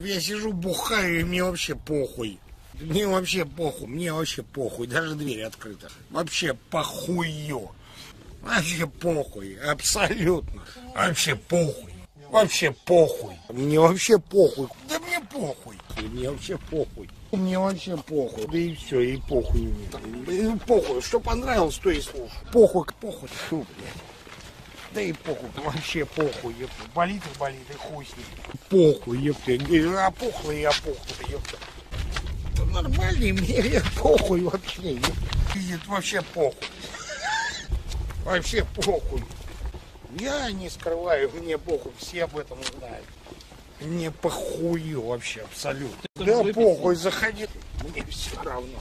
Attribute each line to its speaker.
Speaker 1: Я сижу, бухаю, и мне вообще похуй. Мне вообще похуй, мне вообще похуй, даже дверь открыта. Вообще похую. Вообще похуй, абсолютно. Вообще похуй. Вообще похуй. Мне вообще похуй. Да мне похуй. Мне вообще похуй. Мне вообще похуй. Да и все, и похуй мне. И похуй. Что понравилось, то и слушай. Похуй, похуй. Фу, блядь. Да и похуй, вообще похуй, ёпта. Болит и болит, и хуй с ним. Похуй, ёпта. Опухло и опухло, ёпта. Да Нормальный мне похуй вообще, ёпта. Нет, вообще похуй. Вообще похуй. Я не скрываю, мне похуй, все об этом знают. Мне похую вообще абсолютно. Да похуй, заходи. Мне все равно.